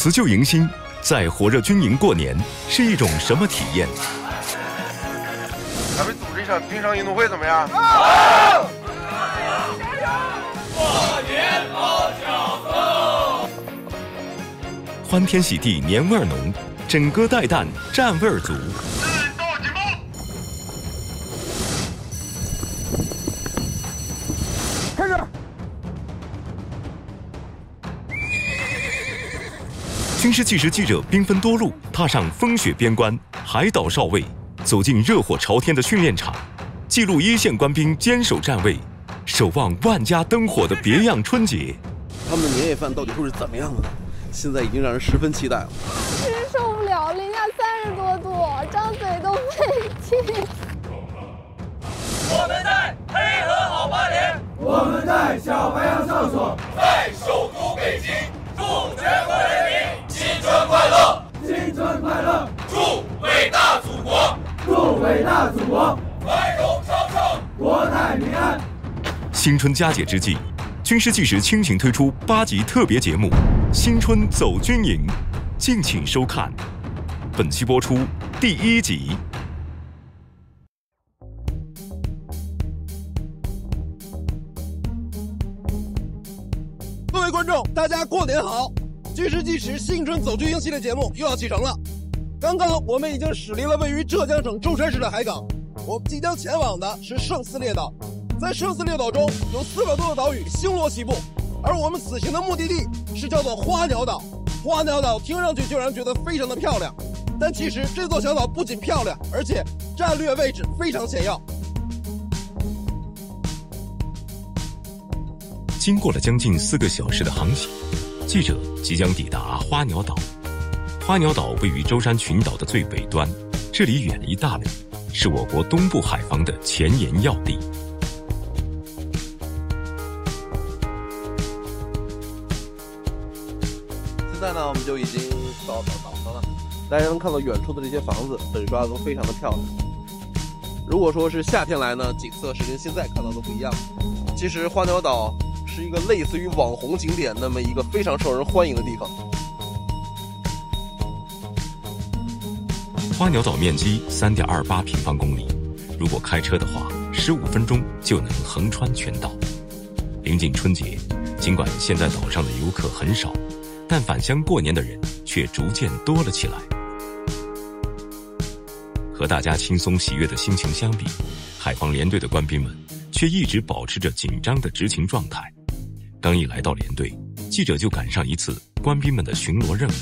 辞旧迎新，在火热军营过年是一种什么体验？咱们组织一场冰上运动会怎么样？好！过年包饺子，欢天喜地年味儿浓，枕戈待旦战味儿足。军事纪时记者兵分多路，踏上风雪边关，海岛哨位，走进热火朝天的训练场，记录一线官兵坚守站位，守望万家灯火的别样春节。他们的年夜饭到底会是怎么样的呢？现在已经让人十分期待了。真受不了，零下三十多度，张嘴都费劲。我们在黑河好八连，我们在小白杨哨所，在首都北京，祝全国人民新春快乐，新春快乐，祝伟大祖国，祝伟大祖国繁荣昌盛，国泰民安。新春佳节之际，军师纪实倾情推出八集特别节目《新春走军营》，敬请收看。本期播出第一集。各位观众，大家过年好！巨石纪实新春走军营系列节目又要启程了。刚刚我们已经驶离了位于浙江省舟山市的海港，我们即将前往的是圣斯列岛。在圣斯列岛中有四百多个岛屿星罗棋布，而我们此行的目的地是叫做花鸟岛。花鸟岛听上去就让人觉得非常的漂亮，但其实这座小岛不仅漂亮，而且战略位置非常险要。经过了将近四个小时的航行，记者即将抵达花鸟岛。花鸟岛位于舟山群岛的最北端，这里远离大陆，是我国东部海防的前沿要地。现在呢，我们就已经到岛岛上了。大家能看到远处的这些房子，粉刷的都非常的漂亮。如果说是夏天来呢，景色是跟现在看到的不一样。其实花鸟岛是一个类似于网红景点那么一个非常受人欢迎的地方。花鸟岛面积三点二八平方公里，如果开车的话，十五分钟就能横穿全岛。临近春节，尽管现在岛上的游客很少，但返乡过年的人却逐渐多了起来。和大家轻松喜悦的心情相比，海防连队的官兵们却一直保持着紧张的执勤状态。刚一来到连队，记者就赶上一次官兵们的巡逻任务。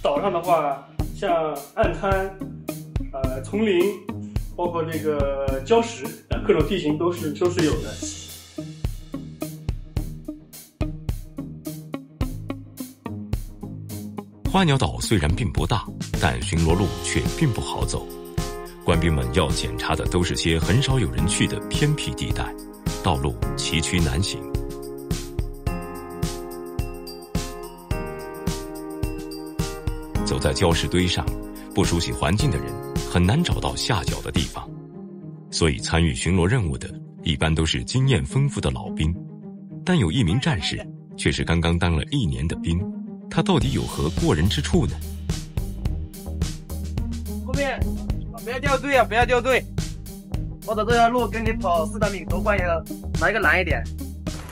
岛上的话，像暗滩、呃丛林，包括这个礁石啊，各种地形都是都是有的。花鸟岛虽然并不大，但巡逻路却并不好走。官兵们要检查的都是些很少有人去的偏僻地带，道路崎岖难行。走在礁石堆上，不熟悉环境的人很难找到下脚的地方。所以参与巡逻任务的，一般都是经验丰富的老兵。但有一名战士，却是刚刚当了一年的兵。他到底有何过人之处呢？后面不要掉队啊！不要掉队。我走这条路跟你跑四百米多快了，哪一个难一点？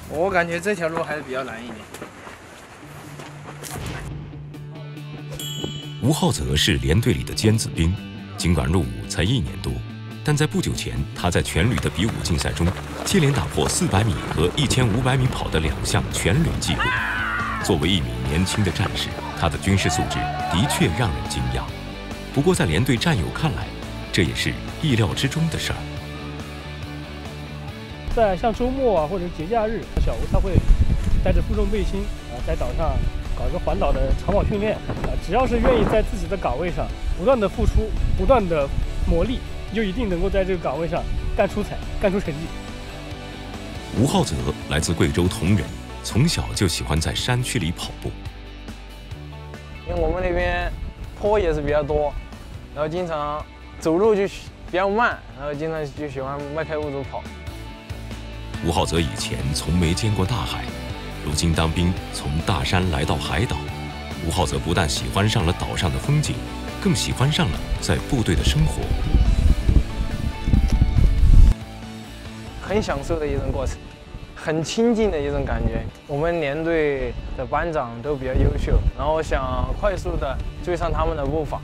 我感觉这条路还是比较难一点。吴浩泽是连队里的尖子兵，尽管入伍才一年多，但在不久前，他在全旅的比武竞赛中，接连打破四百米和一千五百米跑的两项全旅纪录。作为一名年轻的战士，他的军事素质的确让人惊讶。不过，在连队战友看来，这也是意料之中的事儿。在像周末啊或者节假日，小吴他会带着负重背心啊，在岛上搞一个环岛的长跑训练啊。只要是愿意在自己的岗位上不断的付出、不断的磨砺，就一定能够在这个岗位上干出彩、干出成绩。吴浩泽来自贵州铜仁。从小就喜欢在山区里跑步，因为我们那边坡也是比较多，然后经常走路就比较慢，然后经常就喜欢迈开步子跑。吴浩泽以前从没见过大海，如今当兵从大山来到海岛，吴浩泽不但喜欢上了岛上的风景，更喜欢上了在部队的生活。很享受的一种过程，很亲近的一种感觉。我们连队的班长都比较优秀，然后想快速的追上他们的步伐。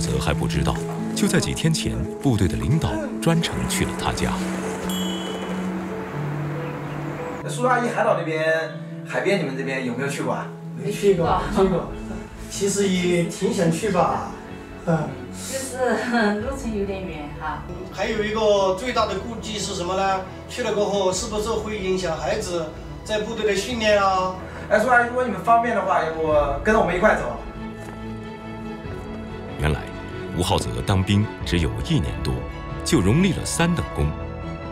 浩泽还不知道，就在几天前，部队的领导专程去了他家。苏阿姨海岛那边海边，你们这边有没有去过啊？没去过，去过。其实也挺想去吧，嗯。就是路程有点远哈。还有一个最大的顾忌是什么呢？去了过后是不是会影响孩子在部队的训练啊？哎，苏阿姨，如果你们方便的话，要不跟着我们一块走？吴浩泽当兵只有一年多，就荣立了三等功。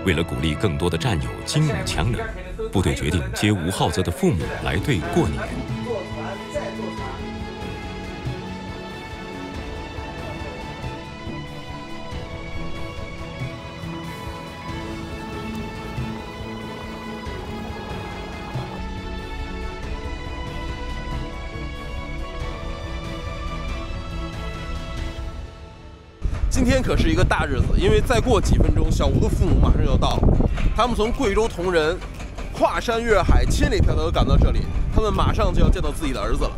为了鼓励更多的战友精武强能，部队决定接吴浩泽的父母来队过年。可是一个大日子，因为再过几分钟，小吴的父母马上就要到了。他们从贵州铜仁跨山越海，千里迢迢赶到这里，他们马上就要见到自己的儿子了。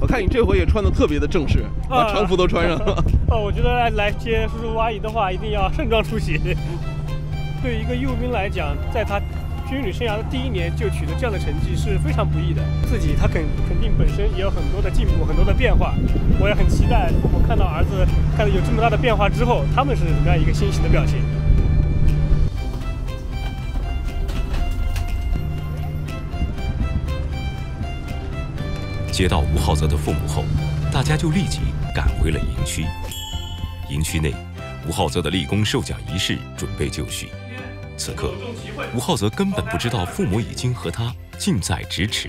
我看你这回也穿的特别的正式，把长服都穿上了。哦，我觉得来接叔叔阿姨的话，一定要盛装出席。对于一个幼兵来讲，在他。军旅生涯的第一年就取得这样的成绩是非常不易的，自己他肯肯定本身也有很多的进步，很多的变化。我也很期待父母看到儿子看到有这么大的变化之后，他们是怎么样一个欣喜的表情。接到吴浩泽的父母后，大家就立即赶回了营区。营区内，吴浩泽的立功授奖仪式准备就绪。此刻，吴浩泽根本不知道父母已经和他近在咫尺。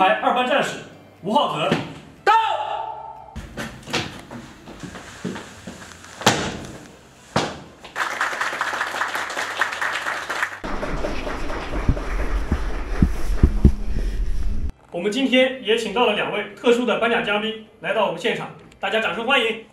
排二班战士吴浩泽到。我们今天也请到了两位特殊的颁奖嘉宾来到我们现场，大家掌声欢迎。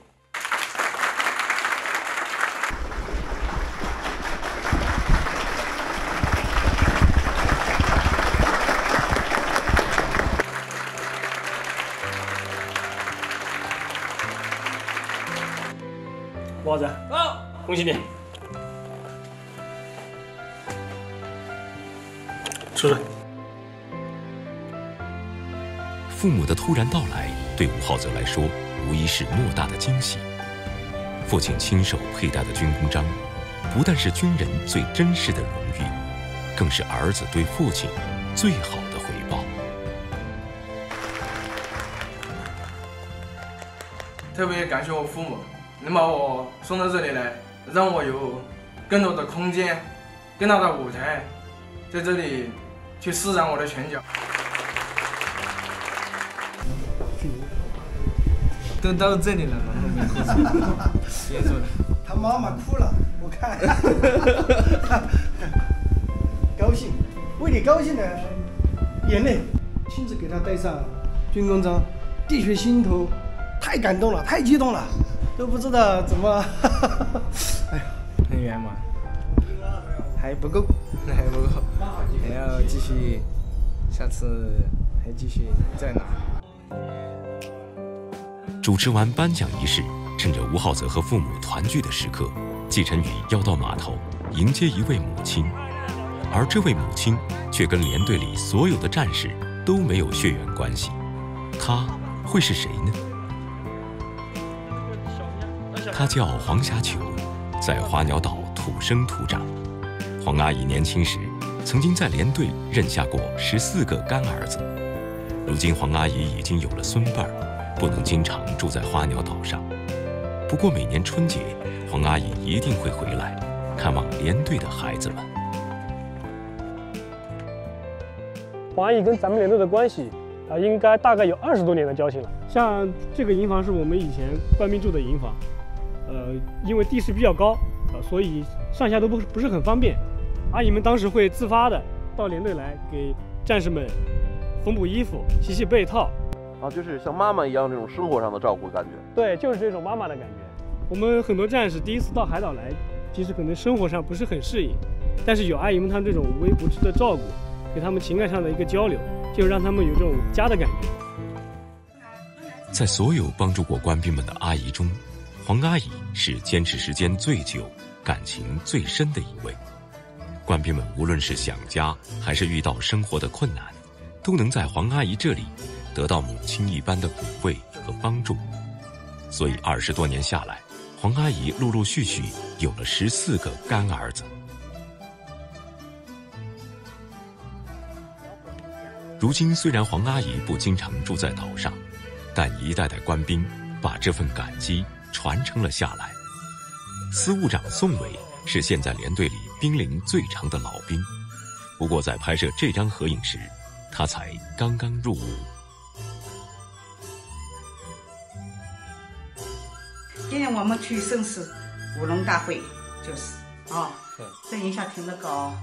吃吃。父母的突然到来，对吴浩泽来说无疑是莫大的惊喜。父亲亲手佩戴的军功章，不但是军人最珍视的荣誉，更是儿子对父亲最好的回报。特别感谢我父母。能把我送到这里来，让我有更多的空间、更大的舞台，在这里去施展我的拳脚。都到这里了，然后没哭。结束了。他妈妈哭了，我看。高兴，为你高兴的眼泪，亲自给他戴上军功章，滴血心头，太感动了，太激动了。都不知道怎么，哎呀，很圆满，还不够，还不够，还要继续，下次还继续再拿。主持完颁奖仪式，趁着吴浩泽和父母团聚的时刻，季晨宇要到码头迎接一位母亲，而这位母亲却跟连队里所有的战士都没有血缘关系，她会是谁呢？他叫黄霞球，在花鸟岛土生土长。黄阿姨年轻时曾经在连队认下过十四个干儿子。如今黄阿姨已经有了孙辈儿，不能经常住在花鸟岛上。不过每年春节，黄阿姨一定会回来看望连队的孩子们。黄阿姨跟咱们连队的关系啊，应该大概有二十多年的交情了。像这个营房是我们以前官兵住的营房，呃，因为地势比较高啊，所以上下都不不是很方便。阿姨们当时会自发的到连队来给战士们缝补衣服、洗洗被套，啊，就是像妈妈一样这种生活上的照顾感觉。对，就是这种妈妈的感觉。我们很多战士第一次到海岛来，其实可能生活上不是很适应，但是有阿姨们她这种无微不至的照顾，给他们情感上的一个交流，就让他们有这种家的感觉。在所有帮助过官兵们的阿姨中，黄阿姨是坚持时间最久、感情最深的一位。官兵们无论是想家，还是遇到生活的困难，都能在黄阿姨这里得到母亲一般的抚慰和帮助。所以二十多年下来，黄阿姨陆陆续续有了十四个干儿子。如今虽然黄阿姨不经常住在岛上，但一代代官兵把这份感激传承了下来。司务长宋伟是现在连队里。兵龄最长的老兵，不过在拍摄这张合影时，他才刚刚入伍。今天我们去盛世舞龙大会，就是啊，这影响挺的高，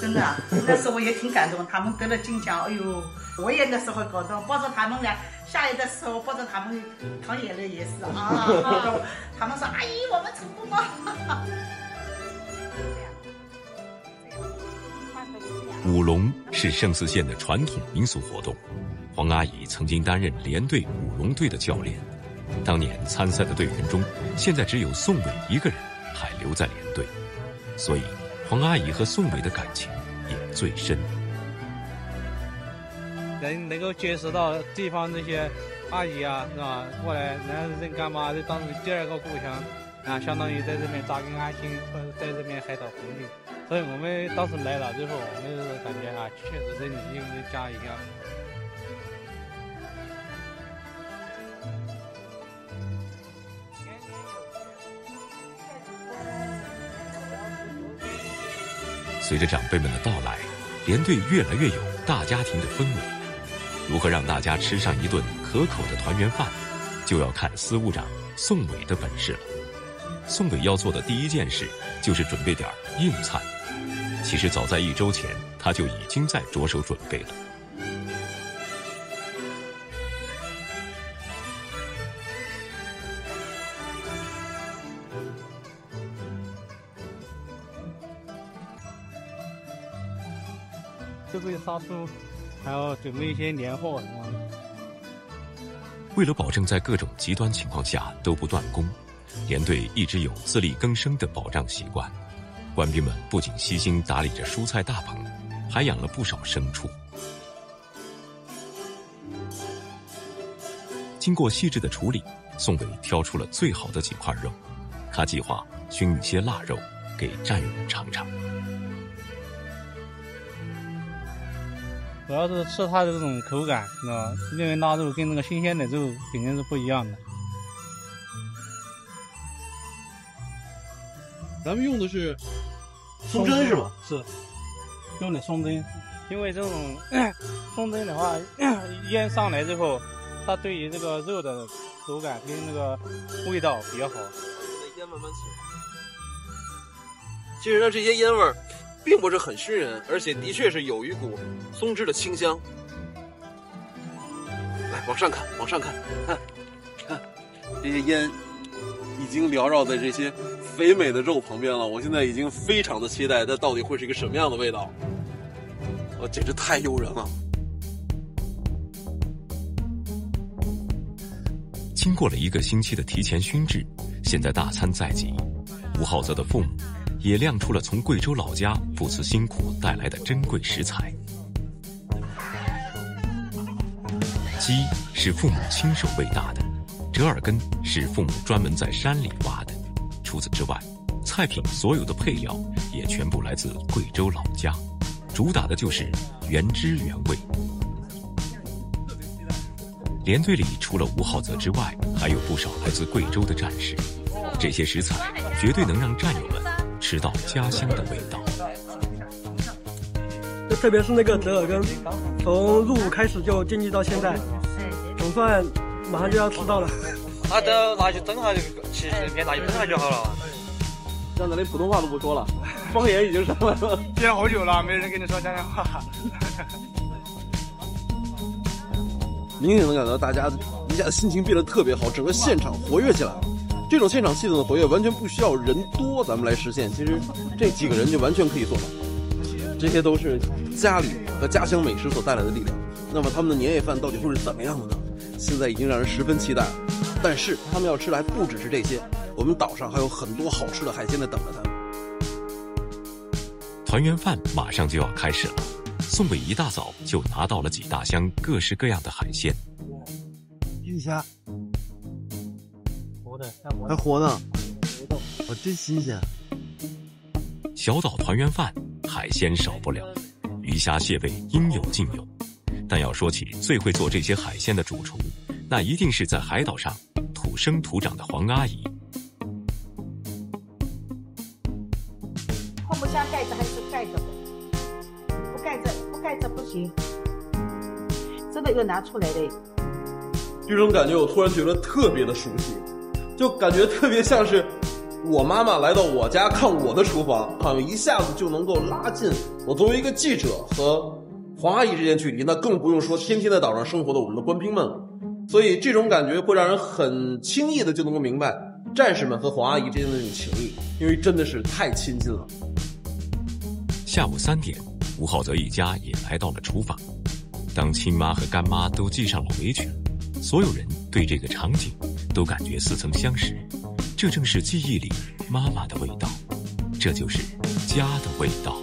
真的，那时候我也挺感动。他们得了金奖，哎呦，我也那时候感动，抱着他们俩下来的时候，抱着他们淌眼泪也是啊。他们说：“阿姨，我们成功了。” 舞龙是胜四县的传统民俗活动，黄阿姨曾经担任连队舞龙队的教练。当年参赛的队员中，现在只有宋伟一个人还留在连队，所以黄阿姨和宋伟的感情也最深。能能够接触到地方那些阿姨啊，是吧？过来，然后认干妈，就当成第二个故乡，啊，相当于在这边扎根安心，或者在这边海岛红利。所以我们当时来了之后，我们就是感觉啊，确实这里因为家一样。随着长辈们的到来，连队越来越有大家庭的氛围。如何让大家吃上一顿可口的团圆饭，就要看司务长宋伟的本事了。宋伟要做的第一件事，就是准备点硬菜。其实早在一周前，他就已经在着手准备了。杀猪，还要准备一些年货什么的。为了保证在各种极端情况下都不断供，连队一直有自力更生的保障习惯。官兵们不仅悉心打理着蔬菜大棚，还养了不少牲畜。经过细致的处理，宋伟挑出了最好的几块肉，他计划熏一些腊肉给战友尝尝。主要是吃它的这种口感，知道吧？因为腊肉跟那个新鲜的肉肯定是不一样的。咱们用的是松针是吧？是，用的松针，因为这种松针的话，腌上来之后，它对于这个肉的口感跟那个味道比较好。烟慢慢起。其实呢，这些烟味儿并不是很熏人，而且的确是有一股松脂的清香。来，往上看，往上看，看，看，这些烟已经缭绕在这些。肥美的肉旁边了，我现在已经非常的期待，它到底会是一个什么样的味道？我简直太诱人了！经过了一个星期的提前熏制，现在大餐在即，吴浩泽的父母也亮出了从贵州老家不辞辛苦带来的珍贵食材。鸡是父母亲手喂大的，折耳根是父母专门在山里挖的。除此之外，菜品所有的配料也全部来自贵州老家，主打的就是原汁原味。连队里除了吴浩泽之外，还有不少来自贵州的战士。这些食材绝对能让战友们吃到家乡的味道。就特别是那个折耳根，从入伍开始就惦记到现在，总算马上就要吃到了。那都拿去蒸下就，其实面拿去蒸下就好了。现在连普通话都不说了，方言已经上来了。憋好久了，没人跟你说家乡话。明显能感到大家一下子心情变得特别好，整个现场活跃起来了。这种现场系统的活跃，完全不需要人多，咱们来实现。其实这几个人就完全可以做到。这些都是家里和家乡美食所带来的力量。那么他们的年夜饭到底会是怎么样的呢？现在已经让人十分期待了。但是他们要吃的还不只是这些，我们岛上还有很多好吃的海鲜在等着他们。团圆饭马上就要开始了，宋伟一大早就拿到了几大箱各式各样的海鲜。金虾。还活呢，我真新鲜。小岛团圆饭，海鲜少不了，鱼虾蟹贝应有尽有。但要说起最会做这些海鲜的主厨，那一定是在海岛上土生土长的黄阿姨。放不下盖子还是盖着的，不盖着不盖着不行，这个又拿出来的。这种感觉我突然觉得特别的熟悉。就感觉特别像是我妈妈来到我家看我的厨房，好像一下子就能够拉近我作为一个记者和黄阿姨之间距离，那更不用说天天在岛上生活的我们的官兵们了。所以这种感觉会让人很轻易的就能够明白战士们和黄阿姨之间的那种情谊，因为真的是太亲近了。下午三点，吴浩泽一家也来到了厨房，当亲妈和干妈都系上了围裙，所有人对这个场景。都感觉似曾相识，这正是记忆里妈妈的味道，这就是家的味道。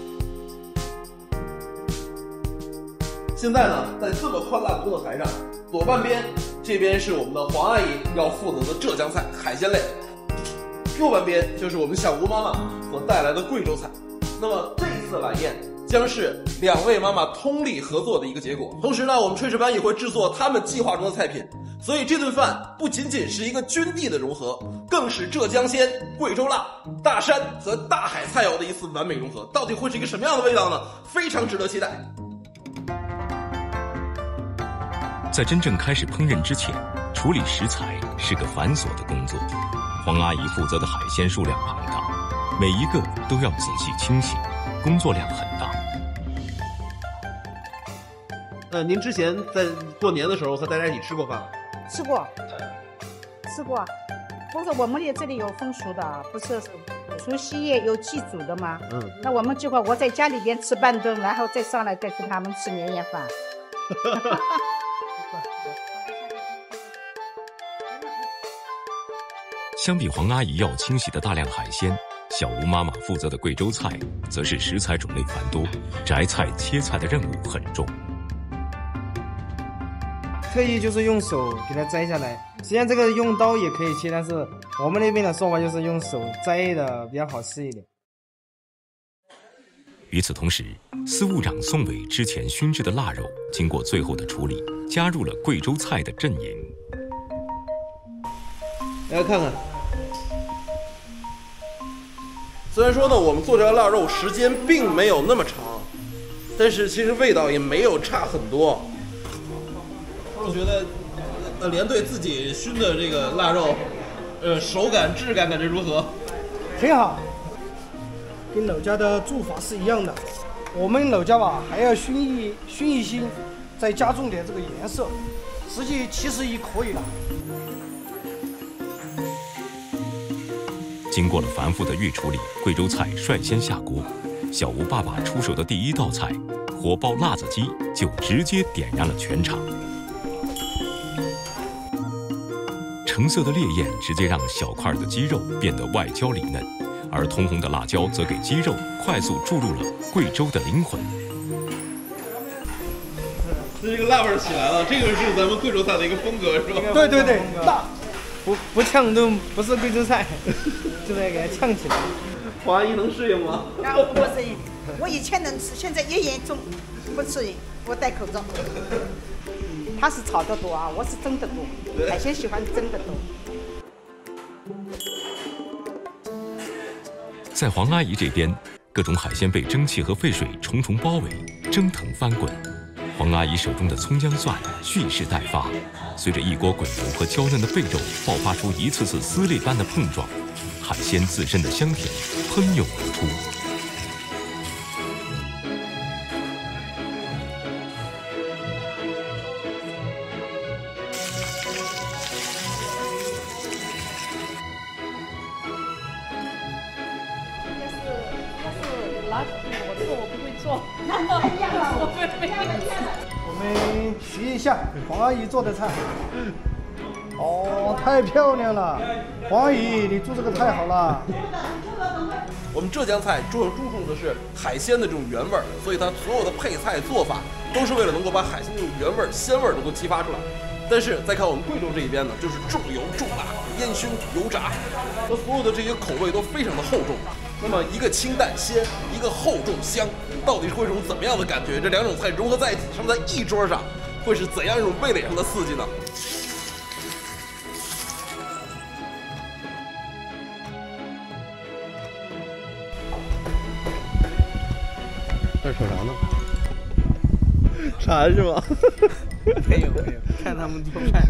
现在呢，在这么宽大的工作台上，左半边这边是我们的黄阿姨要负责的浙江菜海鲜类，右半边就是我们小吴妈妈所带来的贵州菜。那么这一次晚宴将是两位妈妈通力合作的一个结果。同时呢，我们炊事班也会制作他们计划中的菜品。所以这顿饭不仅仅是一个军地的融合，更是浙江鲜、贵州辣、大山和大海菜肴的一次完美融合。到底会是一个什么样的味道呢？非常值得期待。在真正开始烹饪之前，处理食材是个繁琐的工作。黄阿姨负责的海鲜数量庞大，每一个都要仔细清洗，工作量很大。呃，您之前在过年的时候和大家一起吃过饭吗？吃过，吃过，不是我们也这里有风俗的，不是除夕夜有祭祖的吗？嗯，那我们就会我在家里边吃半顿，然后再上来再跟他们吃年夜饭。相比黄阿姨要清洗的大量海鲜，小吴妈妈负责的贵州菜，则是食材种类繁多，摘菜切菜的任务很重。特意就是用手给它摘下来，实际上这个用刀也可以切，但是我们那边的说法就是用手摘的比较好吃一点。与此同时，司务长宋伟之前熏制的腊肉，经过最后的处理，加入了贵州菜的阵营。大家看看，虽然说呢，我们做这个腊肉时间并没有那么长，但是其实味道也没有差很多。我觉得，呃，连队自己熏的这个腊肉，呃，手感、质感感觉如何？挺好，跟老家的做法是一样的。我们老家吧，还要熏一熏一熏，再加重点这个颜色，实际其实也可以了。经过了繁复的预处理，贵州菜率先下锅。小吴爸爸出手的第一道菜——火爆辣子鸡，就直接点燃了全场。橙色的烈焰直接让小块的鸡肉变得外焦里嫩，而通红的辣椒则给鸡肉快速注入了贵州的灵魂。这这个辣味儿起来了，这个是咱们贵州菜的一个风格，是吧？对对对，辣。不不呛都不是贵州菜，就得给它呛起来。黄阿姨能适应吗？啊，我不适应。我以前能吃，现在也严重不适应。我戴口罩。他是炒的多啊，我是蒸的多。海鲜喜欢蒸的多。在黄阿姨这边，各种海鲜被蒸汽和沸水重重包围，蒸腾翻滚。黄阿姨手中的葱姜蒜蓄势待发，随着一锅滚油和娇嫩的贝肉爆发出一次次撕裂般的碰撞，海鲜自身的香甜喷涌而出。黄阿姨做的菜，哦，太漂亮了！黄阿姨，你做这个太好了。我们浙江菜注注重的是海鲜的这种原味儿，所以它所有的配菜做法都是为了能够把海鲜这种原味儿、鲜味儿能够激发出来。但是再看我们贵州这一边呢，就是重油重辣、烟熏油炸，它所有的这些口味都非常的厚重。那么一个清淡鲜，一个厚重香，到底是会一种怎么样的感觉？这两种菜融合在一起，上在一桌上。会是怎样一种味蕾上的刺激呢？在瞅啥呢？馋是吗？没有没有，看他们做饭。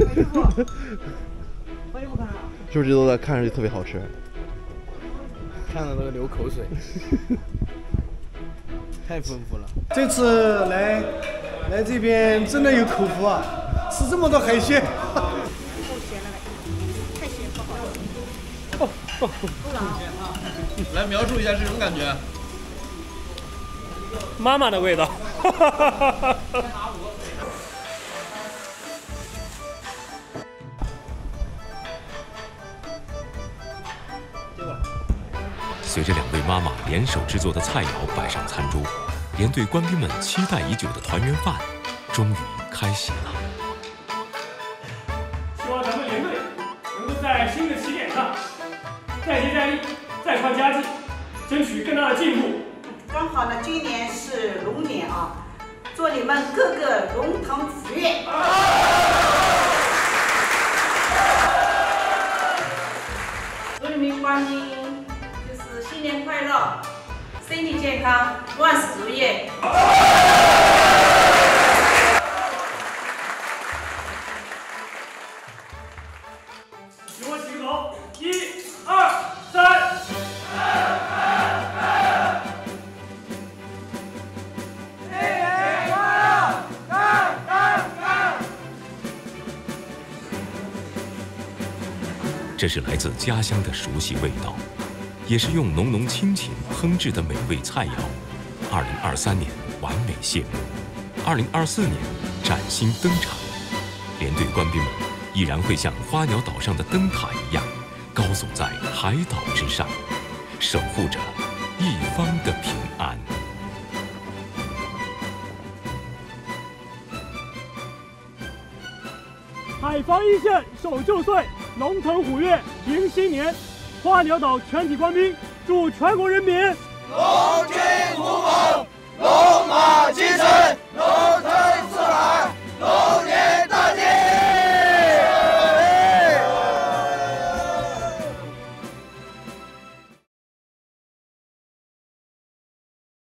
是不是这道菜看上去特别好吃？看着都流口水。太丰富了。这次来。来这边真的有口福啊！吃这么多海鲜。太咸了太咸不好。哦来描述一下是什么感觉。妈妈的味道。随着两位妈妈联手制作的菜肴摆上餐桌。连队官兵们期待已久的团圆饭终于开席了。希望咱们连队能够在新的起点上再接再厉，再创佳绩，争取更大的进步。刚好呢，今年是龙年啊，祝你们个个龙腾虎跃。祝你们官兵就是新年快乐。身体健康，万事如意。给我起个头，一、二、三。这是来自家乡的熟悉味道。也是用浓浓亲情烹制的美味菜肴。二零二三年完美谢幕，二零二四年崭新登场。连队官兵们依然会像花鸟岛上的灯塔一样，高耸在海岛之上，守护着一方的平安。海防一线守旧岁，龙腾虎跃迎新年。花鸟岛全体官兵祝全国人民龙精虎猛，龙马精神，龙。